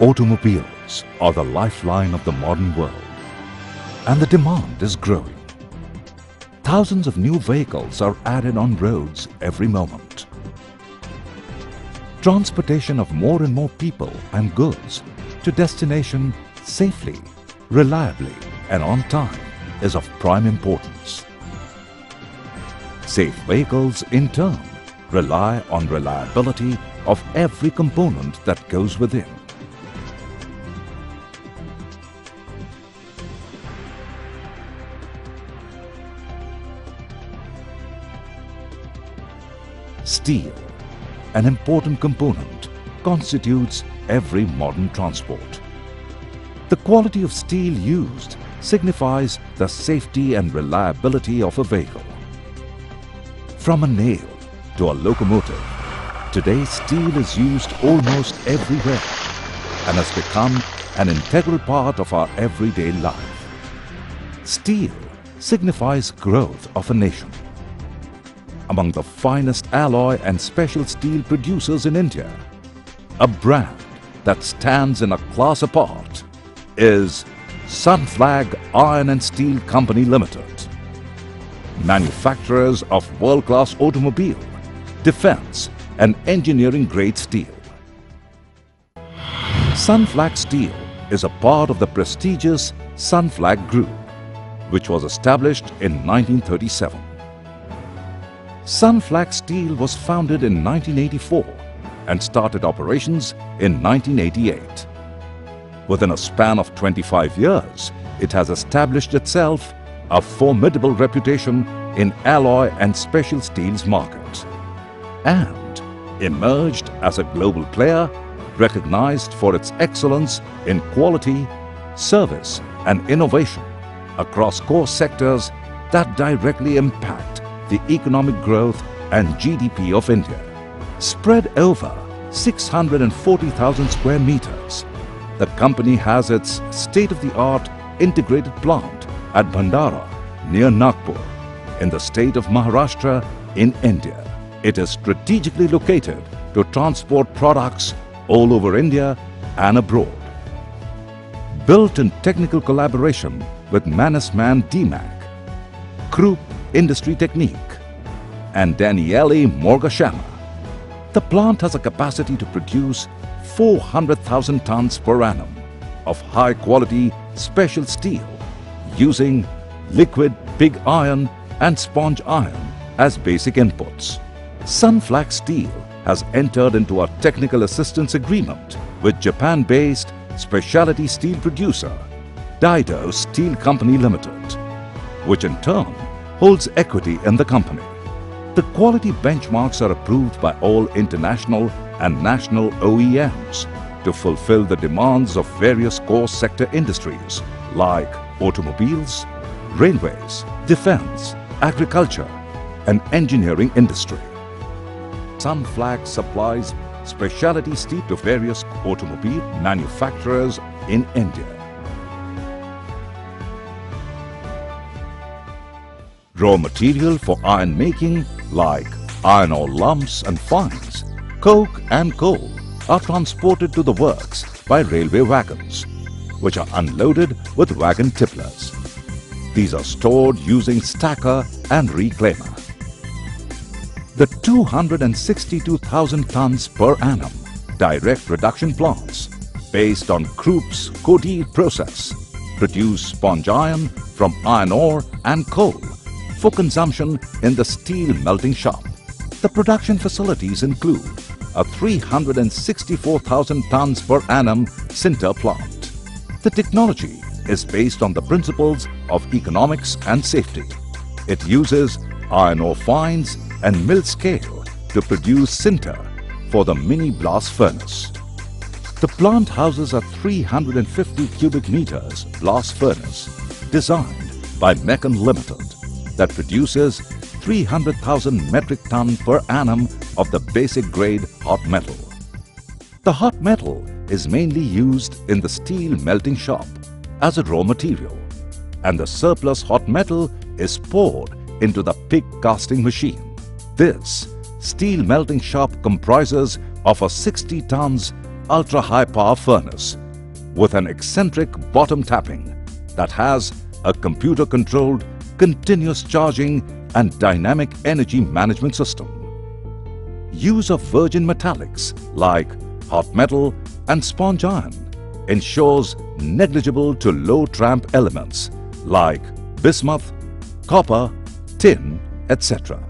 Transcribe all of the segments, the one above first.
Automobiles are the lifeline of the modern world and the demand is growing. Thousands of new vehicles are added on roads every moment. Transportation of more and more people and goods to destination safely, reliably and on time is of prime importance. Safe vehicles in turn rely on reliability of every component that goes within. Steel, an important component, constitutes every modern transport. The quality of steel used signifies the safety and reliability of a vehicle. From a nail to a locomotive, today steel is used almost everywhere and has become an integral part of our everyday life. Steel signifies growth of a nation. Among the finest alloy and special steel producers in India, a brand that stands in a class apart is Sunflag Iron and Steel Company Limited. Manufacturers of world-class automobile, defense and engineering grade steel. Sunflag Steel is a part of the prestigious Sunflag Group, which was established in 1937. Sunflag Steel was founded in 1984 and started operations in 1988. Within a span of 25 years, it has established itself a formidable reputation in alloy and special steels markets and emerged as a global player recognized for its excellence in quality, service and innovation across core sectors that directly impact the economic growth and GDP of India. Spread over 640,000 square meters, the company has its state-of-the-art integrated plant at Bhandara near Nagpur in the state of Maharashtra in India. It is strategically located to transport products all over India and abroad. Built in technical collaboration with Mannesmann Demag, Krupp Industry Technique and Danieli Morgardshammar, the plant has a capacity to produce 400,000 tons per annum of high-quality special steel using liquid pig iron and sponge iron as basic inputs. Sunflag Steel has entered into a technical assistance agreement with Japan-based specialty steel producer Daido Steel Company Limited, which in turn holds equity in the company. The quality benchmarks are approved by all international and national OEMs to fulfill the demands of various core sector industries like automobiles, railways, defense, agriculture and engineering industry. Sunflag supplies specialty steel to various automobile manufacturers in India. Raw material for iron making like iron ore lumps and fines, coke and coal are transported to the works by railway wagons, which are unloaded with wagon tipplers. These are stored using stacker and reclaimer. The 262,000 tons per annum direct reduction plants based on Krupp's CODIR process produce sponge iron from iron ore and coal for consumption in the steel melting shop. The production facilities include a 364,000 tons per annum sinter plant. The technology is based on the principles of economics and safety. It uses iron ore fines and mill scale to produce sinter for the mini blast furnace. The plant houses a 350 cubic meters blast furnace designed by Mecon Limited that produces 300,000 metric ton per annum of the basic grade hot metal. The hot metal is mainly used in the steel melting shop as a raw material and the surplus hot metal is poured into the pig casting machine. This steel melting shop comprises of a 60 tons ultra-high power furnace with an eccentric bottom tapping that has a computer-controlled continuous charging and dynamic energy management system. Use of virgin metallics like hot metal and sponge iron ensures negligible to low tramp elements like bismuth, copper, tin, etc.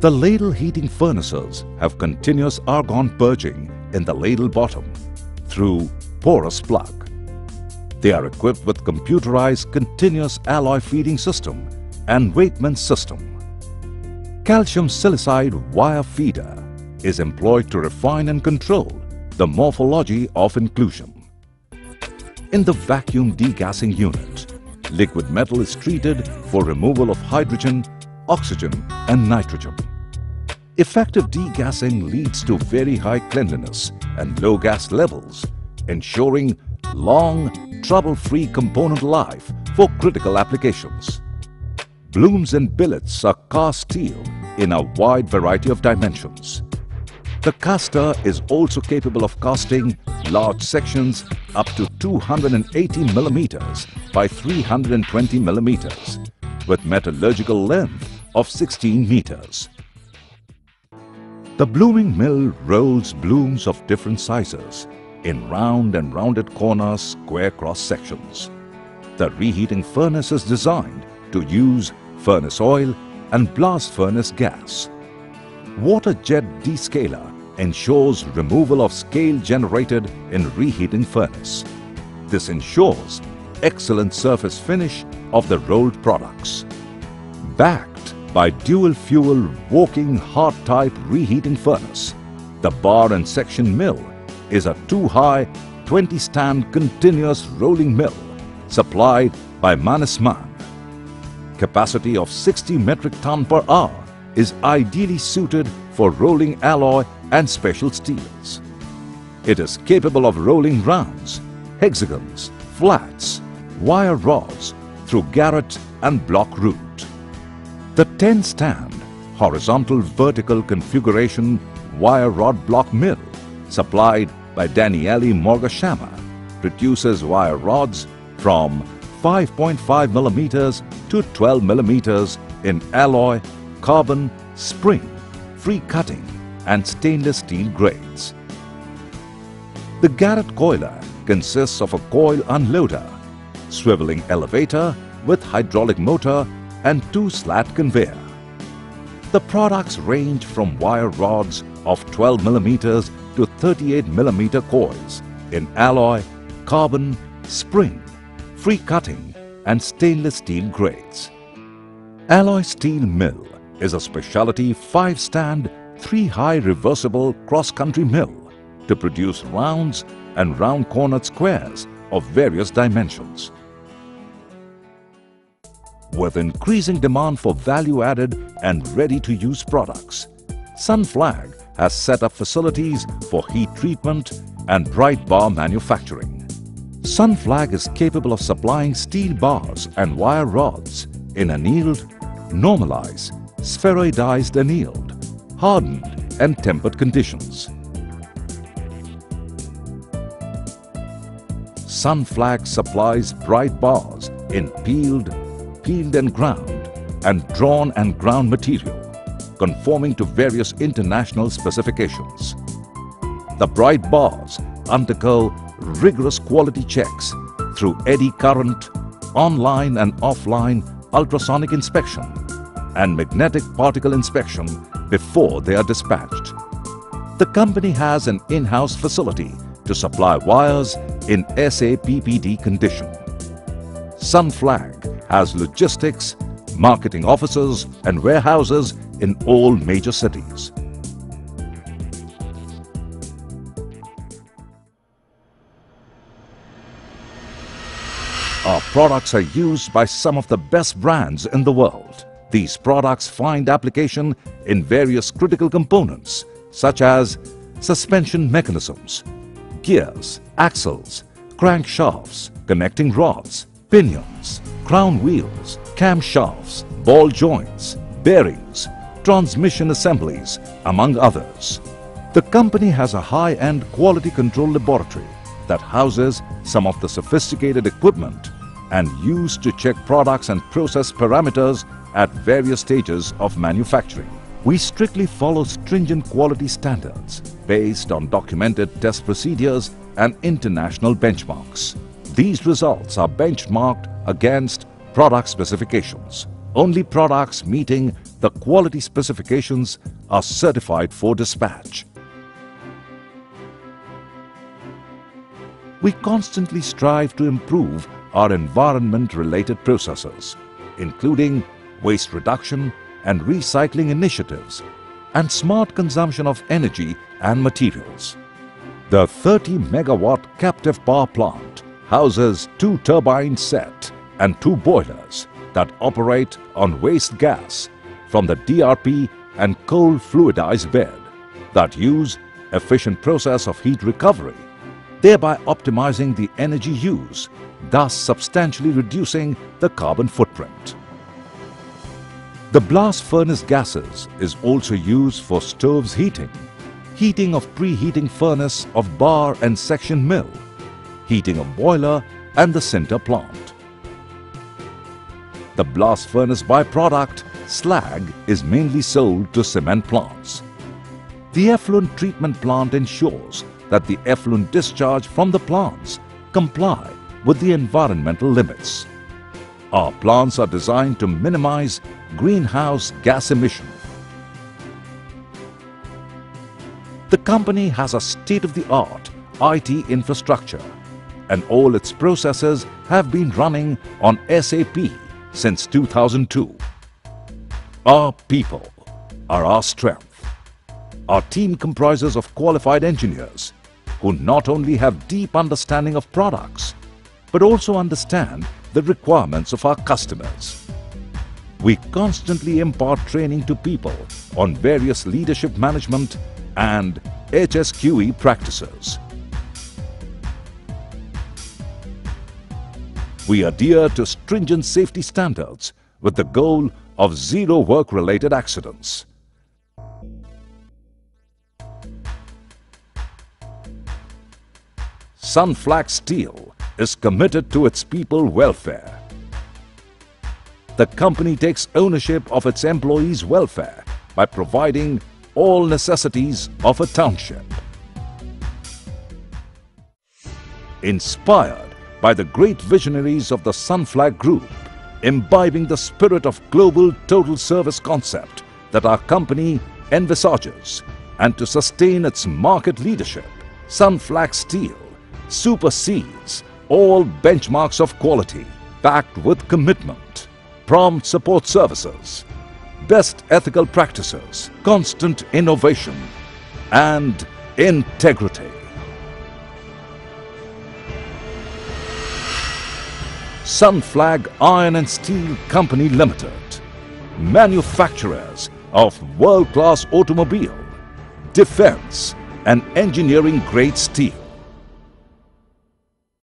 The ladle heating furnaces have continuous argon purging in the ladle bottom through porous plug. They are equipped with computerized continuous alloy feeding system and weightman system. Calcium silicide wire feeder is employed to refine and control the morphology of inclusion. In the vacuum degassing unit, liquid metal is treated for removal of hydrogen, oxygen and nitrogen. Effective degassing leads to very high cleanliness and low gas levels, ensuring long, trouble-free component life for critical applications. Blooms and billets are cast steel in a wide variety of dimensions. The caster is also capable of casting large sections up to 280 millimeters by 320 millimeters with metallurgical length of 16 meters. The blooming mill rolls blooms of different sizes in round and rounded corner square cross sections. The reheating furnace is designed to use furnace oil and blast furnace gas. Water jet descaler ensures removal of scale generated in reheating furnace. This ensures excellent surface finish of the rolled products. Backed by dual fuel walking hearth type reheating furnace. The bar and section mill is a 2-high 20 stand continuous rolling mill supplied by Mannesmann. Capacity of 60 metric ton per hour is ideally suited for rolling alloy and special steels. It is capable of rolling rounds, hexagons, flats, wire rods through Garrett and block route. The 10-stand, horizontal vertical configuration wire rod block mill supplied by Danieli Morgardshammar produces wire rods from 5.5 millimeters to 12 millimeters in alloy, carbon, spring, free cutting and stainless steel grades. The Garrett coiler consists of a coil unloader, swiveling elevator with hydraulic motor and two slat conveyor. The products range from wire rods of 12 mm to 38 mm coils in alloy, carbon, spring, free cutting and stainless steel grades. Alloy Steel Mill is a specialty 5-stand, 3-high reversible cross-country mill to produce rounds and round-cornered squares of various dimensions. With increasing demand for value-added and ready-to-use products, Sunflag has set up facilities for heat treatment and bright bar manufacturing. Sunflag is capable of supplying steel bars and wire rods in annealed, normalized, spheroidized annealed, hardened and tempered conditions. Sunflag supplies bright bars in peeled, peeled and ground and drawn and ground material conforming to various international specifications. The bright bars undergo rigorous quality checks through eddy current, online and offline ultrasonic inspection and magnetic particle inspection before they are dispatched. The company has an in-house facility to supply wires in SAPPD condition. Sunflag has logistics, marketing offices and warehouses in all major cities. Our products are used by some of the best brands in the world. These products find application in various critical components such as suspension mechanisms, gears, axles, crankshafts, connecting rods, pinions, crown wheels, camshafts, ball joints, bearings, transmission assemblies, among others. The company has a high-end quality control laboratory that houses some of the sophisticated equipment and used to check products and process parameters at various stages of manufacturing. We strictly follow stringent quality standards based on documented test procedures and international benchmarks. These results are benchmarked against product specifications. Only products meeting the quality specifications are certified for dispatch. We constantly strive to improve our environment-related processes, including waste reduction and recycling initiatives and smart consumption of energy and materials. The 30 megawatt captive power plant houses two turbine set and two boilers that operate on waste gas from the DRP and coal fluidized bed that use efficient process of heat recovery, thereby optimizing the energy use, thus substantially reducing the carbon footprint. The blast furnace gases is also used for stoves heating, heating of preheating furnace of bar and section mill, heating of boiler and the sinter plant. The blast furnace byproduct, slag, is mainly sold to cement plants. The effluent treatment plant ensures that the effluent discharge from the plants comply with the environmental limits. Our plants are designed to minimize greenhouse gas emission. The company has a state-of-the-art IT infrastructure and all its processes have been running on SAP since 2002. Our people are our strength. Our team comprises of qualified engineers who not only have deep understanding of products but also understand the requirements of our customers. We constantly impart training to people on various leadership management and HSQE practices. We adhere to stringent safety standards with the goal of zero work-related accidents. Sunflag Steel is committed to its people welfare. The company takes ownership of its employees' welfare by providing all necessities of a township. Inspired by the great visionaries of the Sunflag Group, imbibing the spirit of global total service concept that our company envisages, and to sustain its market leadership, Sunflag Steel supersedes all benchmarks of quality, backed with commitment, prompt support services, best ethical practices, constant innovation, and integrity. Sunflag Iron and Steel Company Limited, manufacturers of world-class automobile, defense and engineering grade steel.